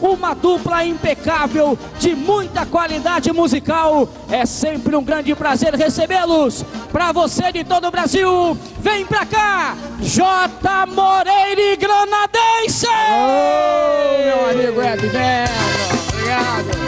uma dupla impecável, de muita qualidade musical. É sempre um grande prazer recebê-los. Para você de todo o Brasil, vem pra cá, J. Moreira e Granadense! Ô, meu amigo Ed obrigado.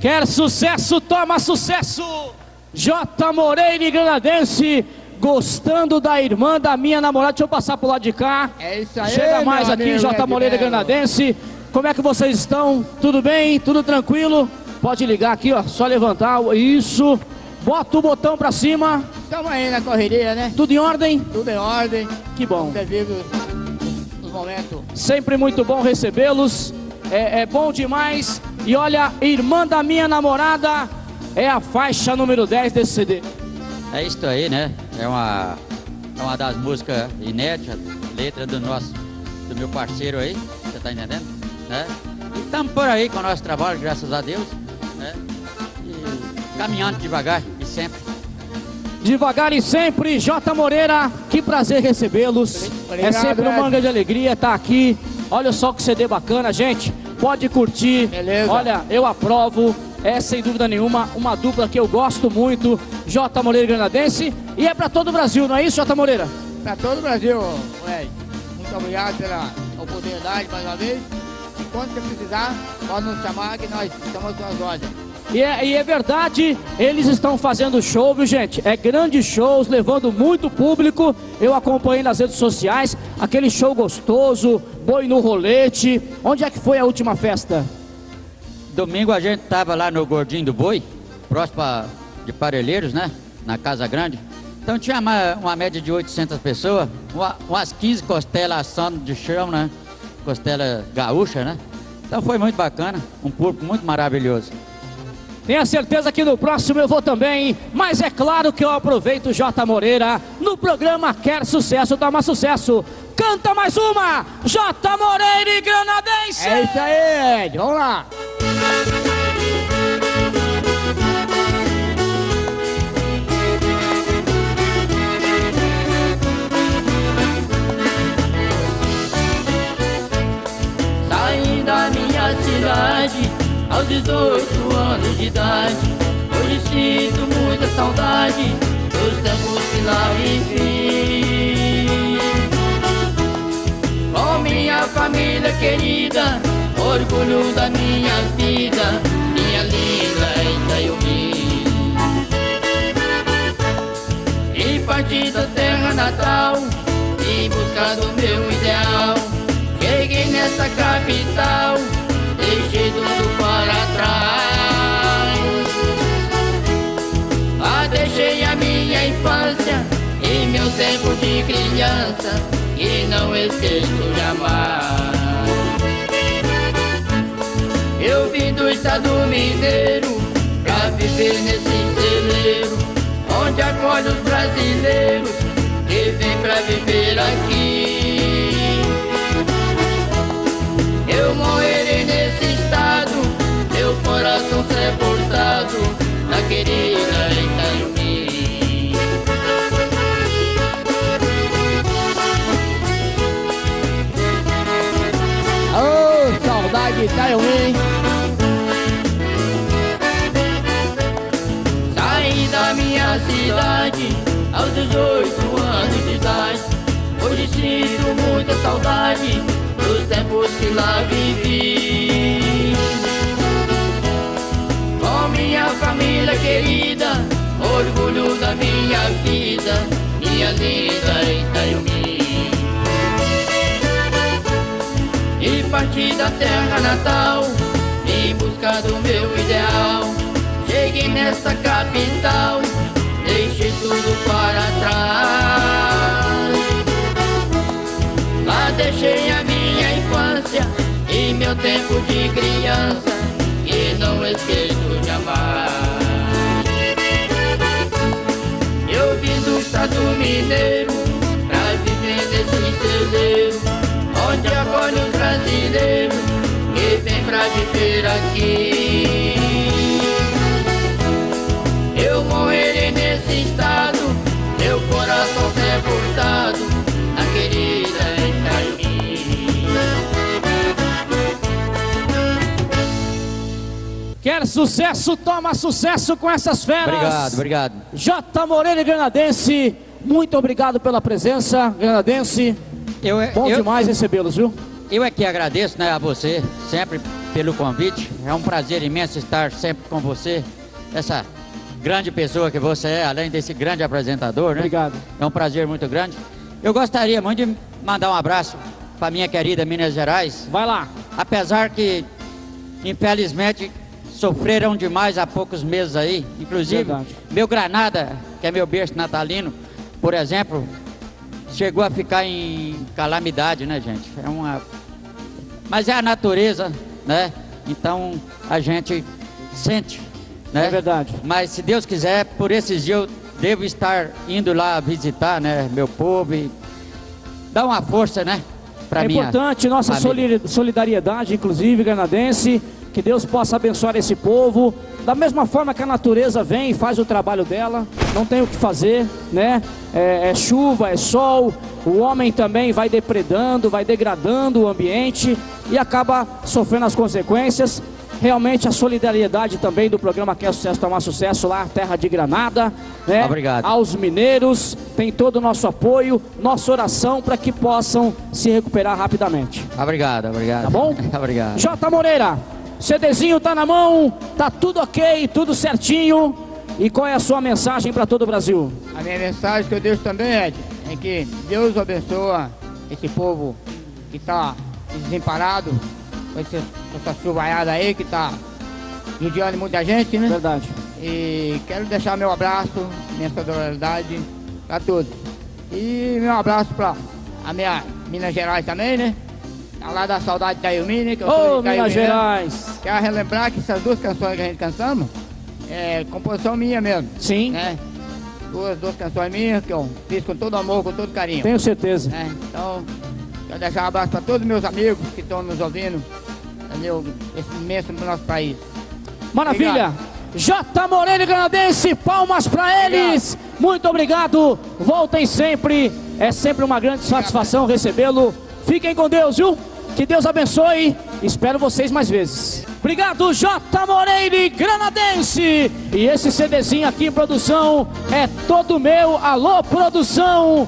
Quer sucesso, toma sucesso! J. Moreira e Granadense, gostando da irmã da minha namorada. Deixa eu passar pro lado de cá. É isso aí, Chega mais aqui, J. Ed Moreira e. Granadense. Como é que vocês estão? Tudo bem? Tudo tranquilo? Pode ligar aqui, ó. Só levantar. Isso. Bota o botão pra cima. Estamos aí na correria, né? Tudo em ordem? Tudo em ordem, Que bom. devido nos momentos. Sempre muito bom recebê-los. É, é bom demais. E olha, irmã da minha namorada é a faixa número 10 desse CD. É isso aí, né? É uma, é uma das músicas inéditas, letra do nosso, do meu parceiro aí, você tá entendendo? Né? E estamos por aí com o nosso trabalho, graças a Deus, né? E caminhando devagar e sempre. Devagar e sempre, J. Moreira, que prazer recebê-los. É sempre uma Ed. manga de alegria estar aqui. Olha só que CD bacana, gente. Pode curtir. Beleza. Olha, eu aprovo. É sem dúvida nenhuma uma dupla que eu gosto muito. J. Moreira e Granadense. E é para todo o Brasil, não é isso, J. Moreira? Para todo o Brasil, Ed. Muito obrigado pela oportunidade mais uma vez. E quando você precisar, pode nos chamar que nós estamos com as ordens. E é, e é verdade, eles estão fazendo show, viu gente? É grandes shows, levando muito público. Eu acompanhei nas redes sociais, aquele show gostoso, boi no rolete. Onde é que foi a última festa? Domingo a gente tava lá no Gordinho do Boi, próximo de Parelheiros, né? Na Casa Grande. Então tinha uma, uma média de 800 pessoas, uma- umas 15 costelas assando de chão, né? Costela gaúcha, né? Então foi muito bacana, um público muito maravilhoso. Tenha certeza que no próximo eu vou também, mas é claro que eu aproveito J. Moreira no programa Quer Sucesso, Toma Sucesso. Canta mais uma, J. Moreira e Granadense! É isso aí, Ed. Vamos lá. Saudade dos tempos que lá vivi. Com minha família querida, orgulho da minha vida, minha linda Itaiumi. E parti da terra natal, em busca do meu ideal. Cheguei nessa capital, tempo de criança, e não esqueço jamais. Eu vim do estado mineiro pra viver nesse celeiro, onde acolhe os brasileiros que vêm pra viver aqui. Eu morrerei nesse estado, meu coração sepultado na de Itaiumi. Saí da minha cidade aos 18 anos de idade. Hoje sinto muita saudade dos tempos que lá vivi. Com minha família querida, orgulho da minha vida, minha linda Itaiumi. Parti da terra natal em busca do meu ideal. Cheguei nesta capital, deixei tudo para trás. Lá deixei a minha infância e meu tempo de criança, e não esqueço jamais. Eu vim do estado mineiro pra viver nesse celeiro, acolhe os brasileiros que vem pra viver aqui. Eu morrerei nesse estado, meu coração sepultado na querida Itaiumi. Quer sucesso? Toma sucesso com essas feras. Obrigado, obrigado. J. Moreira e Granadense, muito obrigado pela presença, Granadense. Eu, Bom eu, demais recebê-los, viu? eu é que agradeço né, a você sempre pelo convite. É um prazer imenso estar sempre com você, essa grande pessoa que você é, além desse grande apresentador, né? Obrigado. É um prazer muito grande. Eu gostaria muito de mandar um abraço para minha querida Minas Gerais, Vai lá. apesar que infelizmente sofreram demais há poucos meses aí, inclusive Verdade. meu Granada, que é meu berço natalino, por exemplo, chegou a ficar em calamidade, né, gente? É uma mas é a natureza, né? Então a gente sente, né? É verdade. Mas se Deus quiser, por esses dias eu devo estar indo lá visitar, né, meu povo e dar uma força, né, para é importante nossa família. soli- solidariedade, inclusive, granadense. Que Deus possa abençoar esse povo. Da mesma forma que a natureza vem e faz o trabalho dela, não tem o que fazer, né? É, é chuva, é sol. O homem também vai depredando, vai degradando o ambiente e acaba sofrendo as consequências. Realmente a solidariedade também do programa Quer Sucesso Tomar Sucesso lá, Terra de Granada, né? Obrigado. Aos mineiros, tem todo o nosso apoio, nossa oração para que possam se recuperar rapidamente. Obrigado, obrigado. Tá bom? obrigado. J. Moreira, CDzinho tá na mão, tá tudo ok, tudo certinho. E qual é a sua mensagem para todo o Brasil? A minha mensagem que eu deixo também, Ed, é que Deus abençoa esse povo que está desemparado, com com essa chuvaiada aí que está judiando muita gente, né? Verdade. E quero deixar meu abraço, minha solidariedade para todos. E meu abraço para a minha Minas Gerais também, né? Tá lá da saudade da Ilmi, né? Que eu sou Ô, de Minas né? Gerais. Quero relembrar que essas duas canções que a gente cantamos é composição minha mesmo, Sim, né? Duas, duas canções minhas que eu fiz com todo amor, com todo carinho. tenho certeza. né? Então, quero deixar um abraço para todos os meus amigos que estão nos ouvindo, entendeu? Esse imenso do nosso país. Maravilha. J. Moreira e Granadense, palmas para eles. Muito obrigado. Voltem sempre. É sempre uma grande satisfação recebê-lo. Fiquem com Deus, viu? Que Deus abençoe. Espero vocês mais vezes. Obrigado, J. Moreira Granadense. E esse CDzinho aqui, produção, é todo meu. Alô, produção.